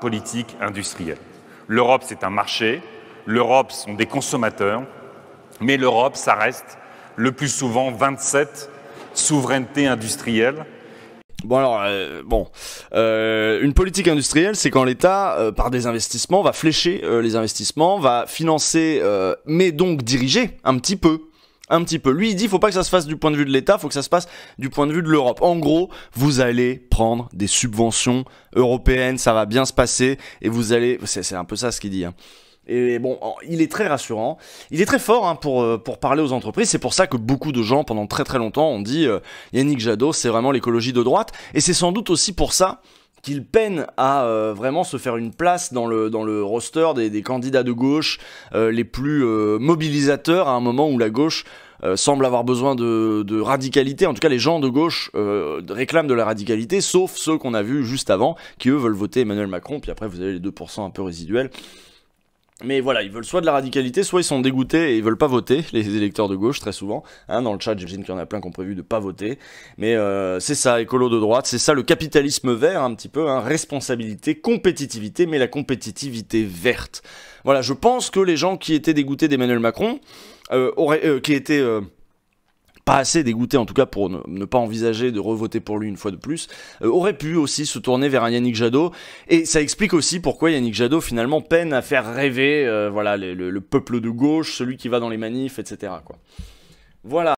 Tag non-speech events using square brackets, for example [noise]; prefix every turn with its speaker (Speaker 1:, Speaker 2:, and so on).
Speaker 1: politique industrielle. L'Europe, c'est un marché, l'Europe sont des consommateurs, mais l'Europe, ça reste le plus souvent 27 souverainetés industrielles
Speaker 2: Bon alors, euh, euh, une politique industrielle, c'est quand l'État, euh, par des investissements, va flécher les investissements, va financer, mais donc diriger un petit peu. Un petit peu. Lui, il dit, faut pas que ça se fasse du point de vue de l'État, faut que ça se passe du point de vue de l'Europe. En gros, vous allez prendre des subventions européennes, ça va bien se passer, et vous allez, c'est un peu ça ce qu'il dit. Hein. Et bon, il est très rassurant. Il est très fort hein, pour, euh, pour parler aux entreprises. C'est pour ça que beaucoup de gens, pendant très très longtemps, ont dit euh, Yannick Jadot, c'est vraiment l'écologie de droite. Et c'est sans doute aussi pour ça qu'il peine à euh, vraiment se faire une place dans le, dans le roster des, candidats de gauche les plus mobilisateurs à un moment où la gauche semble avoir besoin de, radicalité. En tout cas, les gens de gauche réclament de la radicalité, sauf ceux qu'on a vus juste avant, qui eux veulent voter Emmanuel Macron. Puis après, vous avez les 2% un peu résiduels. Mais voilà, ils veulent soit de la radicalité, soit ils sont dégoûtés et ils veulent pas voter, [laughs] les électeurs de gauche très souvent. Hein, dans le chat, j'imagine qu'il y en a plein qui ont prévu de pas voter. Mais euh, c'est ça, écolo de droite, c'est ça le capitalisme vert un petit peu, hein, responsabilité, compétitivité, mais la compétitivité verte. Voilà, je pense que les gens qui étaient dégoûtés d'Emmanuel Macron, euh, euh, qui étaient pas assez dégoûté en tout cas pour ne, pas envisager de revoter pour lui une fois de plus, euh, aurait pu aussi se tourner vers un Yannick Jadot. Et ça explique aussi pourquoi Yannick Jadot finalement peine à faire rêver euh, voilà, le, le, peuple de gauche, celui qui va dans les manifs, etc. Quoi. Voilà.